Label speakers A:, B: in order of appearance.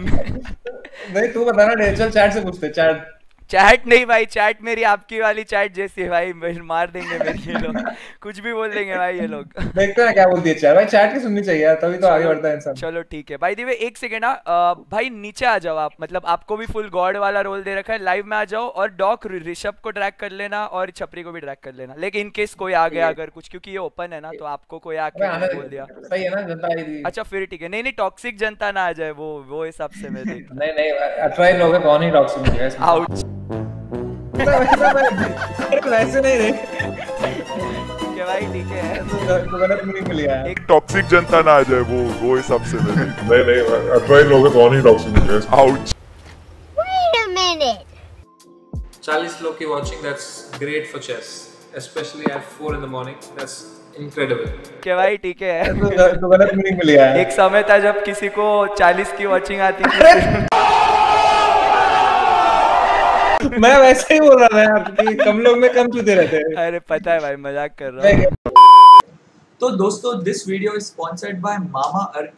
A: नहीं तू बताना ना चल चैट से पूछते चैट।
B: चैट नहीं भाई चैट मेरी आपकी वाली चैट जैसी है भाई मार देंगे मेरी ये लोग। कुछ भी बोल देंगे भाई ये लोग।
A: देखते हैं क्या बोलती है चैट। भाई चैट की सुननी चाहिए तभी तो आगे बढ़ता है इंसान।
B: चलो ठीक है। भाई दिवे एक सेकेंड ना भाई नीचे आ जाओ आप मतलब आपको भी फुल गॉड वाला रोल दे रखा है। लाइव में आ जाओ और डॉक ऋषभ को ट्रैक कर लेना और छपरी को भी ट्रैक कर लेना। लेकिन इन केस कोई आ गया अगर कुछ क्योंकि ये ओपन है ना तो आपको कोई आके बोल दिया।
A: सही है ना जनता
B: अच्छा फिर ठीक है। नहीं नहीं टॉक्सिक जनता ना आ जाए वो वो हिसाब से मैं देख
A: नहीं नहीं अठारह लोग कौन ही टॉक्सिक है
B: आउट
A: वैसे नहीं रे
B: भाई ठीक है
A: तो गलत मीनिंग मिल
C: एक टॉक्सिक जनता ना आ जाए वो वो हिसाब से
D: नहीं। नहीं अठारह लोग कौन ही टॉक्सिक है।
C: Out
E: Wait a minute.
F: 40 लोग की watching that's great for chess. Especially at 4 in the morning that's incredible.
B: क्या भाई ठीक है?
A: तो, तो गलत मीनिंग मिल गया
B: एक समय था जब किसी को 40 की वॉचिंग आती थी।
A: मैं वैसे ही बोल रहा था यार कि कम लोग में कम चूते रहते हैं।
B: अरे पता है भाई मज़ाक कर रहा हूँ।
G: तो दोस्तों this video is sponsored by Mamaearth